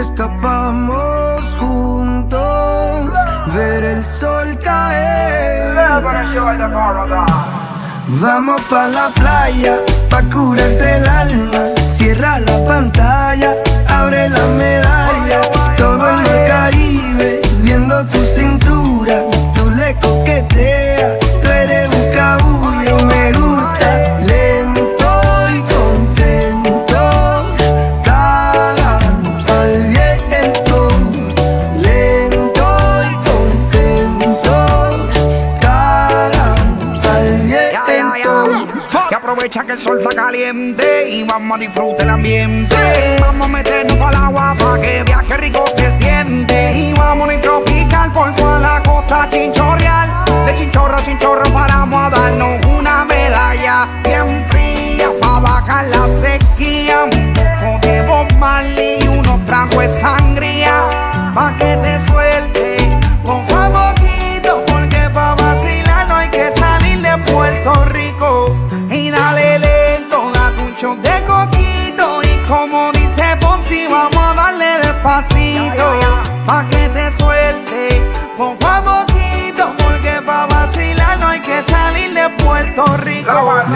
escapamos juntos, ver el sol caer. Vamos pa' la playa, pa' curarte el alma. Cierra la pantalla, abre la medalla. Sol está caliente y vamos a disfrutar el ambiente. Vamos a meternos para agua para que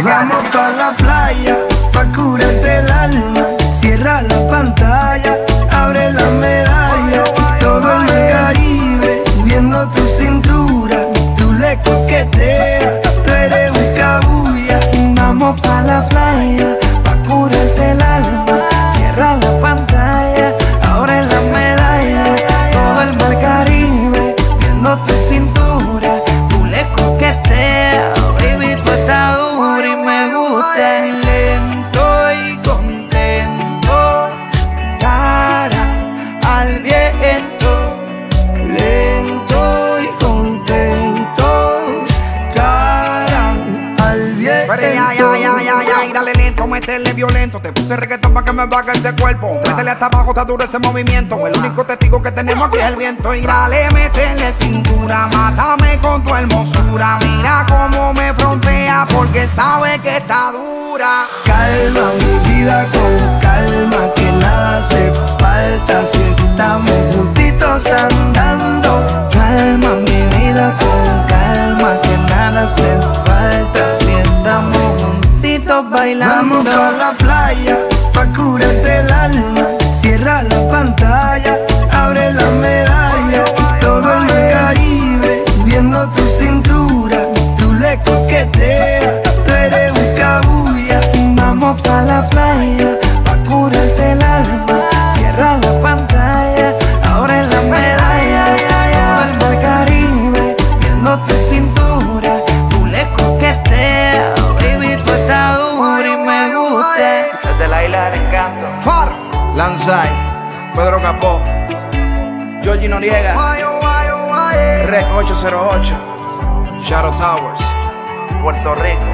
Vamos pa' la playa, pa' curarte el alma. Cierra la pantalla, abre la medalla. Todo en el Caribe, viendo tu cintura. Tú le coqueteas, tú eres un. Vamos pa' la playa, Te puse reggaetón para que me baje ese cuerpo. Métele hasta abajo, está duro ese movimiento. El único testigo que tenemos aquí es el viento. Y dale, métele cintura, mátame con tu hermosura. Mira cómo me frontea porque sabe que está dura. Calma mi vida con calma, que nada hace falta si estamos juntitos andando. Calma mi vida con Lanzai, Pedro Capó, Georgie Noriega, Rec 808, Shadow Towers, Puerto Rico.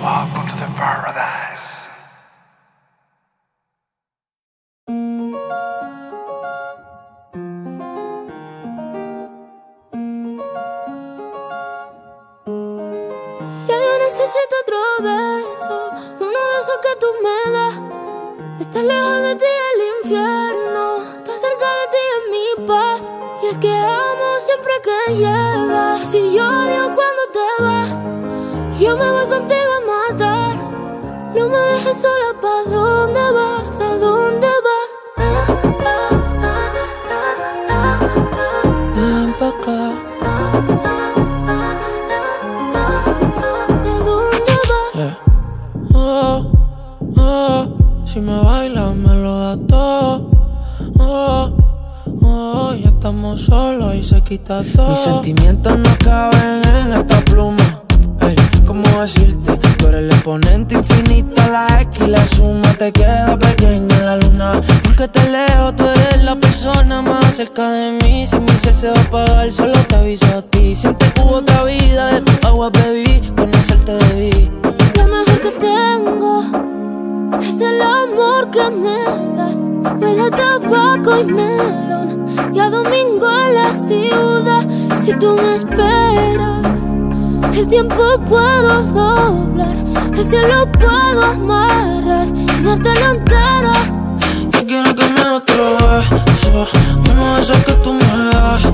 Welcome to the paradise. Necesito otro beso, uno de esos que tú me das. Estar lejos de ti el infierno, estar cerca de ti es mi paz. Y es que amo siempre que llegas, y yo odio cuando te vas. Yo me voy contigo a matar, no me dejes sola, ¿pa' si me bailas me lo das todo. Oh, oh, ya estamos solos y se quita todo. Mis sentimientos no caben en esta pluma. Ey, cómo decirte. Tú eres el exponente infinito, la X y la suma te queda pequeña en la luna. Porque te leo, tú eres la persona más cerca de mí. Si mi ser se va a apagar, solo te aviso a ti. Siente que hubo otra vida, de tu agua bebí, conocerte debí. Lo mejor que tengo es el amor que me das. Huele tabaco y melón y a domingo en la ciudad. Si tú me esperas, el tiempo puedo doblar, el cielo puedo amarrar y dártelo entero. Yo quiero que me beso, uno de esos que tú me das.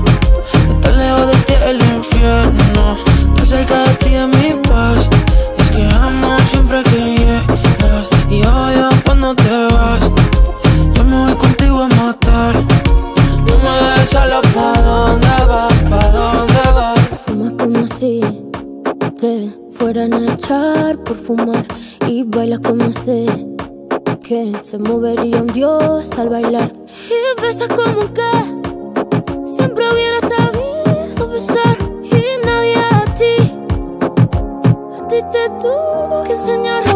Te fueran a echar por fumar y bailas como sé que se movería un dios al bailar. Y besas como que siempre hubiera sabido besar. Y nadie a ti a ti te tuvo que enseñar